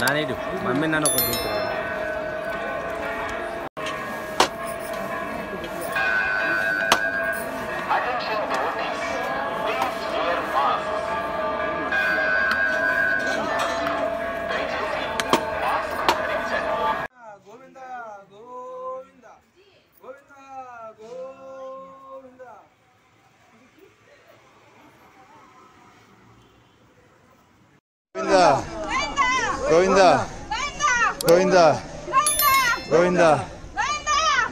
ನಾನೇಡು ಮಮ್ಮಿ ನಾನು ಕೊಡ್ತೀನಿ Yeah. 로인다 로인다 로인다 로인다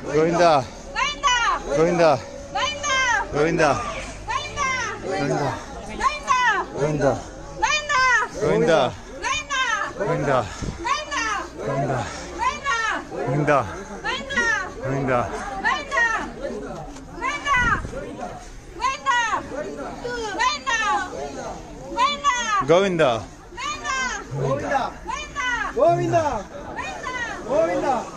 로인다 로인다 로인다 로인다 로인다 로인다 로인다 로인다 로인다 Goinda. Goinda. Goinda. 고민다. 고민다.